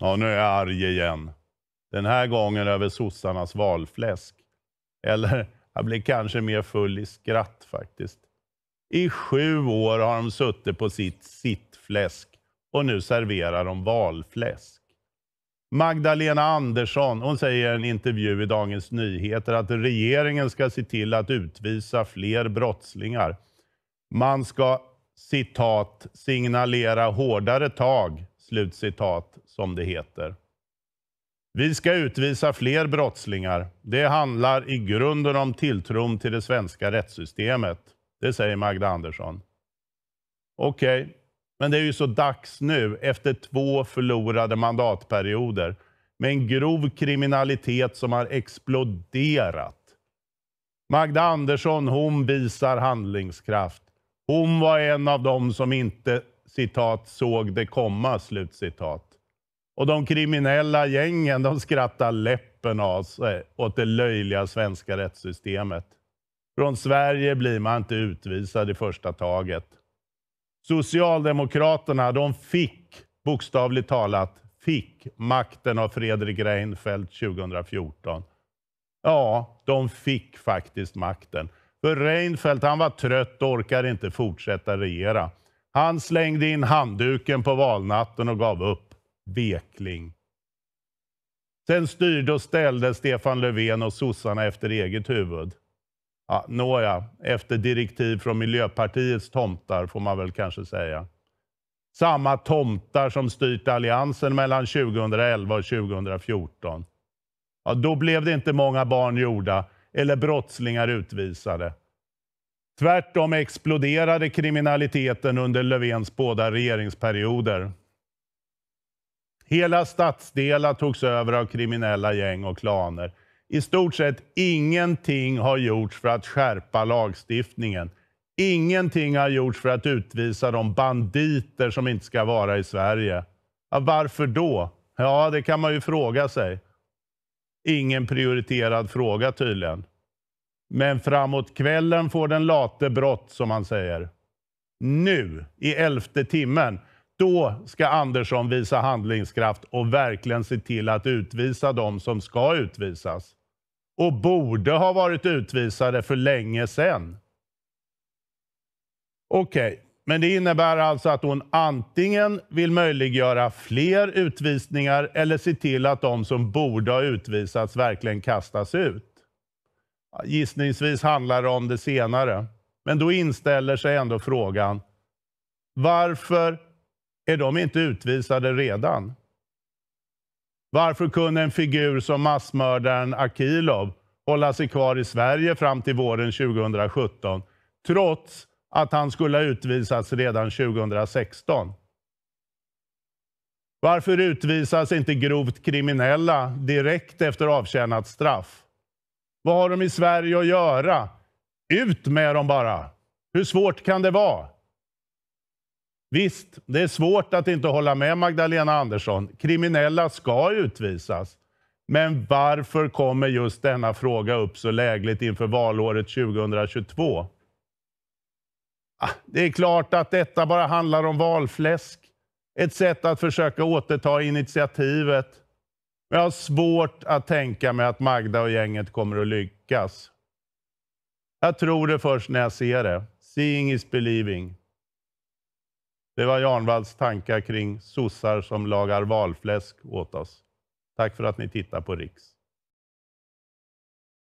Ja, nu är jag arg igen. Den här gången över sossarnas valfläsk. Eller, jag blir kanske mer full i skratt faktiskt. I sju år har de suttit på sitt sittfläsk och nu serverar de valfläsk. Magdalena Andersson hon säger i en intervju i Dagens Nyheter att regeringen ska se till att utvisa fler brottslingar. Man ska citat signalera hårdare tag, slutcitat, som det heter. Vi ska utvisa fler brottslingar. Det handlar i grunden om tilltron till det svenska rättssystemet. Det säger Magda Andersson. Okej, okay. men det är ju så dags nu efter två förlorade mandatperioder med en grov kriminalitet som har exploderat. Magda Andersson, hon visar handlingskraft. Hon var en av dem som inte citat såg det komma, slutcitat. Och de kriminella gängen de skrattar läppen av sig åt det löjliga svenska rättssystemet. Från Sverige blir man inte utvisad i första taget. Socialdemokraterna de fick, bokstavligt talat, fick makten av Fredrik Reinfeldt 2014. Ja, de fick faktiskt makten. För Reinfeldt han var trött och orkade inte fortsätta regera. Han slängde in handduken på valnatten och gav upp. Vekling. Sen styrde och ställde Stefan Löfven och sossarna efter eget huvud. Ja, nåja, efter direktiv från Miljöpartiets tomtar får man väl kanske säga. Samma tomtar som styrt alliansen mellan 2011 och 2014. Ja, då blev det inte många barn gjorda eller brottslingar utvisade. Tvärtom exploderade kriminaliteten under Löfvens båda regeringsperioder. Hela stadsdelar togs över av kriminella gäng och klaner. I stort sett ingenting har gjorts för att skärpa lagstiftningen. Ingenting har gjorts för att utvisa de banditer som inte ska vara i Sverige. Ja, varför då? Ja, det kan man ju fråga sig. Ingen prioriterad fråga tydligen. Men framåt kvällen får den late brott, som han säger. Nu, i elfte timmen, då ska Andersson visa handlingskraft och verkligen se till att utvisa de som ska utvisas. Och borde ha varit utvisade för länge sedan. Okej, okay. men det innebär alltså att hon antingen vill möjliggöra fler utvisningar eller se till att de som borde ha utvisats verkligen kastas ut. Gissningsvis handlar det om det senare. Men då inställer sig ändå frågan, varför är de inte utvisade redan? Varför kunde en figur som massmördaren Akilov hålla sig kvar i Sverige fram till våren 2017 trots att han skulle ha utvisats redan 2016? Varför utvisas inte grovt kriminella direkt efter avtjänat straff? Vad har de i Sverige att göra? Ut med dem bara! Hur svårt kan det vara? Visst, det är svårt att inte hålla med Magdalena Andersson. Kriminella ska utvisas. Men varför kommer just denna fråga upp så lägligt inför valåret 2022? Ah, det är klart att detta bara handlar om valfläsk. Ett sätt att försöka återta initiativet. Men jag har svårt att tänka mig att Magda och gänget kommer att lyckas. Jag tror det först när jag ser det. Seeing is believing. Det var Janvalls tankar kring sossar som lagar valfläsk åt oss. Tack för att ni tittar på Riks.